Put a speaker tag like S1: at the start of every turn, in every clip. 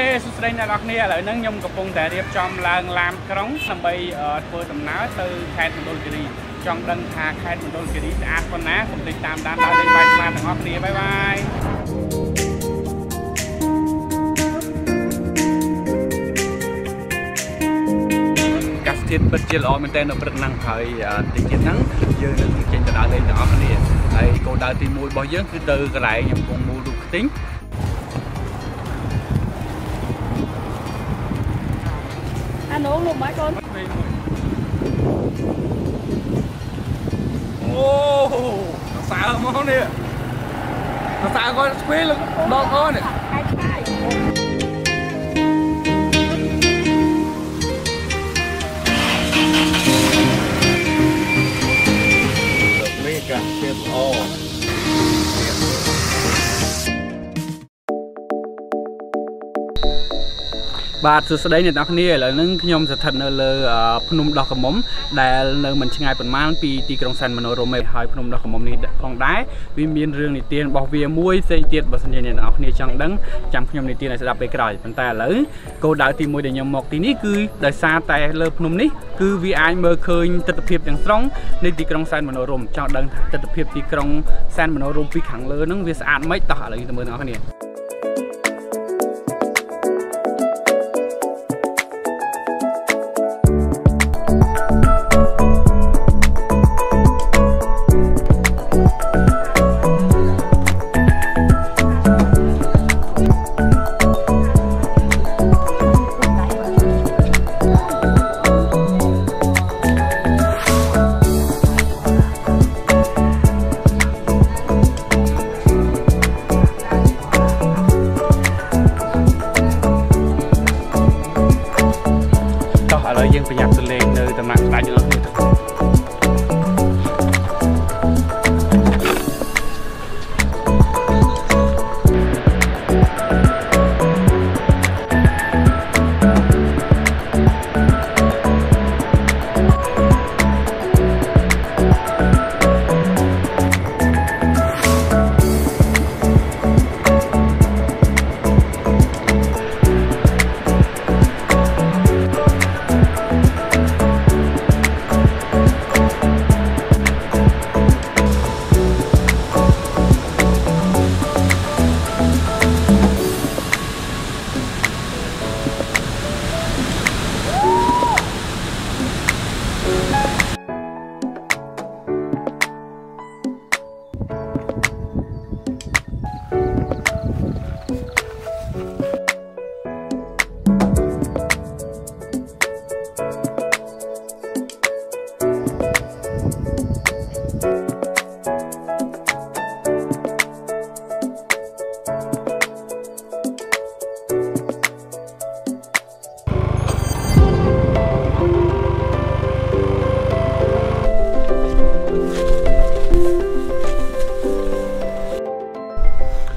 S1: េសួស្តីអ្នកនរគ្នាឥឡូវហ្នឹងខ្ញុំកំពុងតែរៀបចំឡើងឡានក្រុងដើម្បីធ្វើដំណើរទៅខេត្តមណ្ឌលគិរីចង់ដឹងថាខេត្តមណ្ឌលគិរីស្អាតប៉ុណ្ណាកុំភ្លេចតាមដានដល់លេខបាយស្មាតទាំងអស់គ្នាបាយបាយកាសធាតុពិតជាល្អមែនទែននៅព្រឹកហ្នឹងហើយតិចទៀតហ្នឹងយើងនឹងចេញទៅដើរលេងទាំងអស់គ្នាហើយគោលដៅទី1របស់យើងគឺទៅកន្លែងកំពង់មូលរូបខ្ទិ ញ
S2: អានោះលោកបាយកូន
S1: អូសើមកនេះសើគាត់ស្គីលដល់កូននេះ
S2: ខាយខាយ
S3: mega step on
S1: បាទសួស្តីអ្នកនរគ្នាឥឡូវហ្នឹងខ្ញុំស្ថិតនៅលើភ្នំដោះកមុំដែលនៅមិនឆ្ងាយប៉ុន្មានពីទីក្រុងសែនមនោរម្យហើយភ្នំដោះកមុំនេះផងដែរវាមានរឿងនិទានរបស់វាមួយផ្សេងទៀតបើសិនជាអ្នកនរគ្នាចង់ដឹងចាំខ្ញុំនិទានឲ្យស្ដាប់ពេលក្រោយប៉ុន្តែឥឡូវគោលដៅទី1ដែលខ្ញុំមកទីនេះគឺដោយសារតែលើភ្នំនេះគឺវាអាចមើលឃើញទស្សនវិជ្ជាទាំងស្រុងនៃទីក្រុងសែនមនោរម្យចង់ដឹងថាទស្សនវិជ្ជាទីក្រុងសែនមនោរម្យពីខាងលើហ្នឹងវាស្អាតម៉េចតោះឥឡូវយើងទៅមើលអ្នកនរគ្នា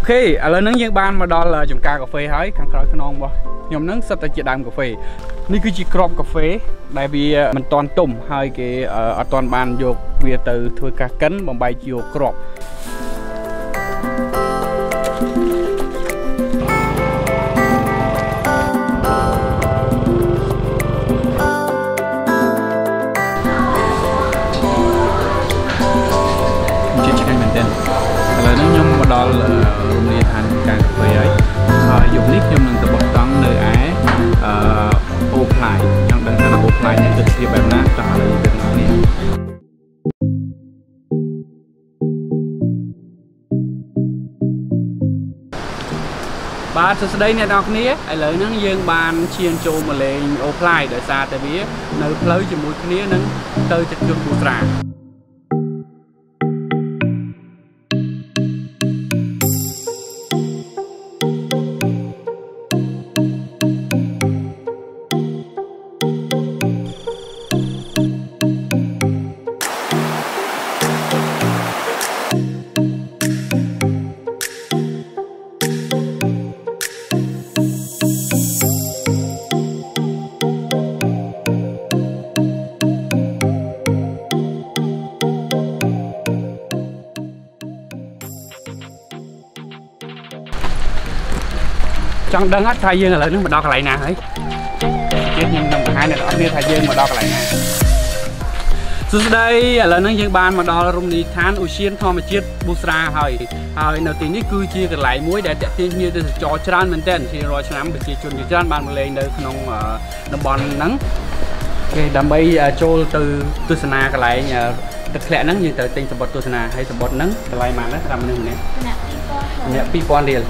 S1: ខេឥឡូវហ្នឹងយើងបានមកដល់ចំការកាហ្វេហើយខាងក្រោយខ្នងរបស់ខ្ញុំហ្នឹងសិតតែជាដើមកាហ្វេនេះគឺជាក្របកាហ្វេដែលវាមិនទាន់ទុំហើយគេអត់ទាន់បានយកវាទៅធ្វើការកិនបំបែកជាក្របជាឆ្ងាញ់មែនទែនឥឡូវហ្នឹងខ្ញុំមកដល់ នេះខ្ញុំនឹងទៅបោះតង់នៅឯអឺអូផ្លាយចង់ដឹងថាអូផ្លាយនេះទិដ្ឋភាពបែបណាតោះឥឡូវយើងទៅដល់នេះបាទសួស្តីអ្នកនរគ្នាឥឡូវហ្នឹងយើងបានឈានចូលមកលេងអូផ្លាយដោយសារតែវា នៅផ្លូវជាមួយគ្នានឹងទៅចិត្តជន់គូស្រា ចង់ដឹងអត់ថាយើងឥឡូវនេះមកដល់កន្លែងណាហើយទៀតខ្ញុំនឹងបង្ហាញអ្នកនរគ្នាថាយើងមកដល់កន្លែងណាសួស្តីឥឡូវហ្នឹងយើងបានមកដល់រមណីយដ្ឋានឧទ្យានធម្មជាតិប៊ូស្រាហើយហើយនៅទីនេះគឺជាកន្លែងមួយដែលតាក់ទាញភ្ញៀវទេសចរច្រើនមែនទែនជារាល់ឆ្នាំប្រជាជនជាច្រើនបានមកលេងនៅក្នុងតំបន់ហ្នឹងគេដើម្បីចូលទៅទស្សនាកន្លែងទឹកធ្លាក់ហ្នឹងយើងត្រូវទិញសម្បត្តិទស្សនាហើយសម្បត្តិហ្នឹងកន្លែងប៉ុន្មានតាមមនុស្សម្នាក់ម្នាក់2000រៀល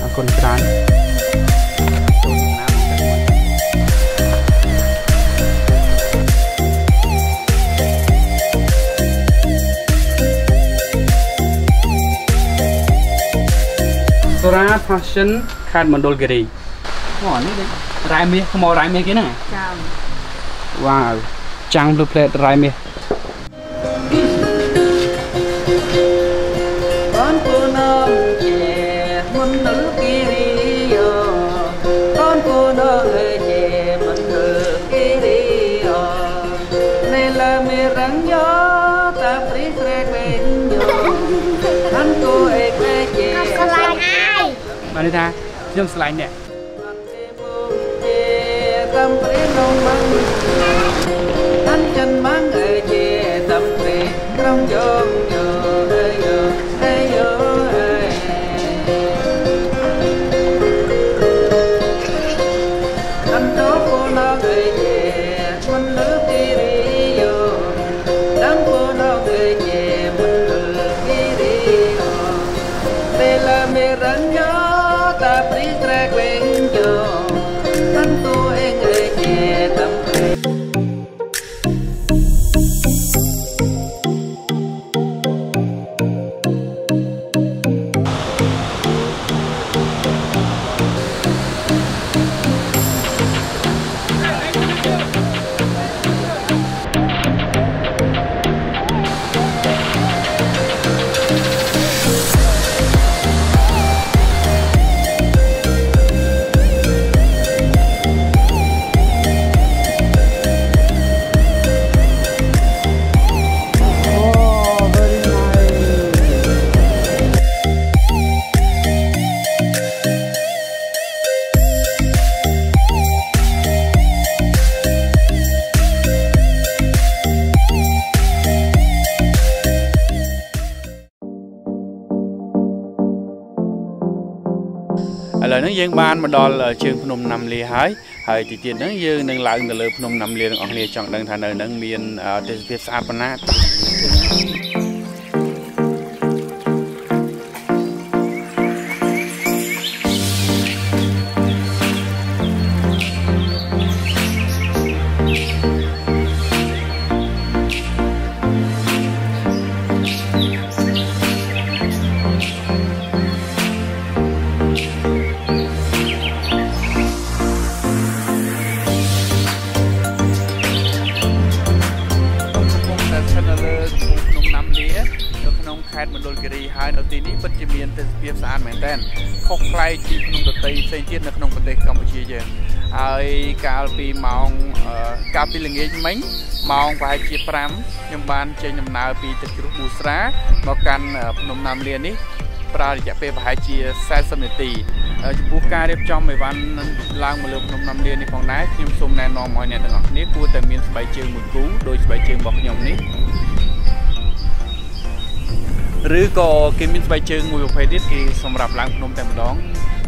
S1: អរគុណច្រើន សូរ៉ា Fashion ខេត្តមណ្ឌលគិរីអូនេះដូចរ៉ែមាសថ្មរ៉ែមាសគេហ្នឹង
S2: ចាំ
S1: វ៉ាវចាំង blue plate រ៉ែមាស
S4: con cô nôm chè
S1: នន័យថាខ្ញុំឆ្លាញ់អ្នក
S4: chè tâm pri nông măng hắn chân măng ơi chè tâm pri trong giông yo ơi yo ơi yo ơi anh đó cô nó người về mình nữ đi đi vô đám cô nó người về mình nữ đi đi vô đây là mẹ rắn gió
S1: ហ្នឹងយើងបានមកដល់ជើងភ្នំណាំលាហើយហើយទីទៀតហ្នឹងយើងនឹងឡើងទៅលើភ្នំណាំលាទាំងអស់គ្នាចង់ដឹងថានៅហ្នឹងមានទេសភាពស្អាតប៉ុណ្ណា ខុសប្លែកពីភ្នំដទៃផ្សេងទៀតនៅក្នុងប្រទេសកម្ពុជាយើងហើយកាលពីម៉ោងអឺកាលពីល្ងាចមិញម៉ោងប្រហែលជា5ខ្ញុំបានចេញដំណើរពីទឹកជ្រោះប៊ូស្រាមកកាន់អឺភ្នំណាំលានេះប្រើរយៈពេលប្រហែលជា40នាទីហើយចំពោះការរៀបចំអីវ៉ាន់ឡើងមកលើភ្នំណាំលានេះផងដែរខ្ញុំសូមណែនាំឲ្យអ្នកទាំងអស់គ្នាគួរតែមានស្បែកជើងមួយគូដូចស្បែកជើងរបស់ខ្ញុំនេះ ឬក៏គេមានស្បែកជើងមួយប្រភេទទៀតគេសម្រាប់ឡើងភ្នំតែម្ដង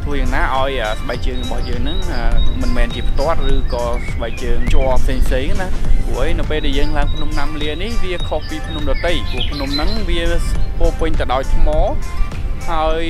S1: ធ្វើយ៉ាងណាឲ្យអាស្បែកជើងរបស់យើងហ្នឹងអាមិនមែនជាផ្ទាត់ឬក៏ស្បែកជើងជាប់ផ្សេងផ្សេងៗណាព្រោះអីនៅពេលដែលយើងឡើងភ្នំណាំលានេះវាខុសពីភ្នំដតីព្រោះភ្នំហ្នឹងវាពោរពេញទៅដោយថ្ម ហើយ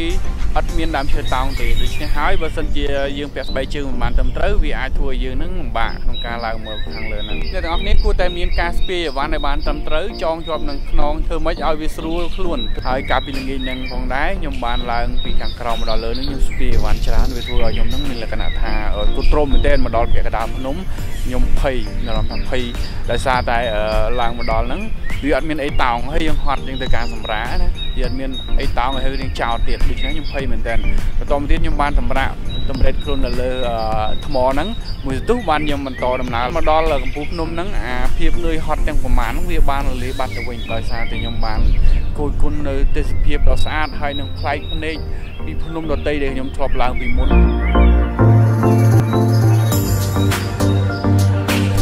S1: អត់មានដើមឈើតោងទេដូច្នេះហើយបើសិនជាយើងពាក់ស្បែកជើងមិនបានត្រឹមត្រូវវាអាចធ្វើឲ្យយើងនឹងលំបាកក្នុងការឡើងមកខាងលើហ្នឹងអ្នកទាំងអស់គ្នាគួរតែមានការស្ពាយអីវ៉ាន់ឲ្យបានត្រឹមត្រូវចងជាប់នឹងខ្នងធ្វើម៉េចឲ្យវាស្រួលខ្លួនហើយកាលពីល្ងាចហ្នឹងផងដែរខ្ញុំបានឡើងពីខាងក្រោមមកដល់លើហ្នឹងខ្ញុំស្ពាយអីវ៉ាន់ច្រើនវាធ្វើឲ្យខ្ញុំហ្នឹងមានលក្ខណៈថាគូទ្រមមែនទែនមកដល់ពាក់កណ្ដាលភ្នំខ្ញុំភ័យអារម្មណ៍ថាភ័យដោយសារតែអឺឡើងមកដល់ហ្នឹងវាអត់មានអីតោងហើយយើងហត់យើងទៅការសម្រាណា ទៀតមានអីតោងឲ្យរៀងចោតទៀតដូច្នេះខ្ញុំភ័យមែនតើបន្តមកទៀតខ្ញុំបានសម្រាកតម្រេតខ្លួននៅលើថ្មហ្នឹងមួយសន្ទុះបានខ្ញុំបន្តដំណើរមកដល់កំពូលភ្នំហ្នឹងអាភាពនឿយហត់ទាំងប្រមាណហ្នឹងវាបានរលាយបាត់ទៅវិញដោយសារតែខ្ញុំបានគយគន់នៅទេសភាពដ៏ស្អាតហើយនឹងប្លែកភ្នែកពីភ្នំដតីដែលខ្ញុំធ្លាប់ឡើងពីមុន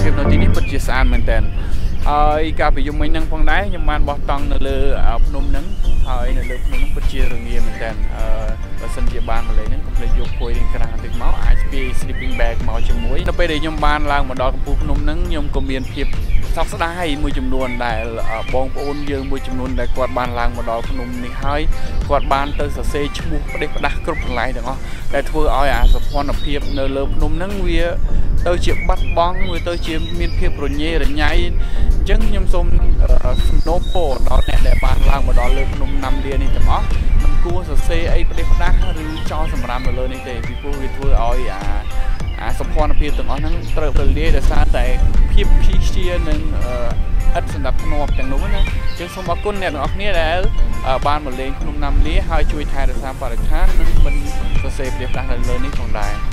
S1: ភាពនៅទីនេះពិតជាស្អាតមែនតើ ហើយកាលពីយប់មិញហ្នឹងផងដែរខ្ញុំបានបោះតង់នៅលើភ្នំហ្នឹងហើយនៅលើភ្នំហ្នឹងពិតជារងាមែនតើអឺបើសិនជាបានមកលេងហ្នឹងកុំភ្លេចយកភួយរៀងក្រាស់បន្តិចមកអាចស្ពាយ sleeping bag មកជាមួយនៅពេលដែលខ្ញុំបានឡើងមកដល់កំពូលភ្នំហ្នឹងខ្ញុំក៏មានភាពសោកស្ដាយមួយចំនួនដែលបងប្អូនយើងមួយចំនួនដែលគាត់បានឡើងមកដល់ភ្នំនេះហើយគាត់បានទៅសរសេរឈ្មោះផ្ដេសផ្ដាស់គ្រប់កន្លែងទាំងអស់ដែលធ្វើឲ្យអាសភនភាពនៅលើភ្នំហ្នឹងវា ទៅជាបាត់បង់វាទៅជាមានភាពរញ៉េរញ៉ៃអញ្ចឹងខ្ញុំសូមសំណូមពរដល់អ្នកដែលបានឡើងមកដល់លើភ្នំណាំលានេះទាំងអស់មិនគួរសរសេរអីផ្ដេសផ្ដាស់ឬចោលសម្រាមនៅលើនេះទេពីព្រោះវាធ្វើឲ្យអាអាសម្ព័ន្ធភាពទាំងអស់ហ្នឹងត្រូវរលាយដោយសារតែភាពភីជានិងឥតសម្រាប់ធ្នាប់ទាំងនោះណាអញ្ចឹងសូមអរគុណអ្នកទាំងអស់គ្នាដែលបានមកលេងភ្នំណាំលាហើយជួយថែរក្សាបរិស្ថាននិងមិនសរសេរផ្ដេសផ្ដាស់នៅលើនេះផងដែរ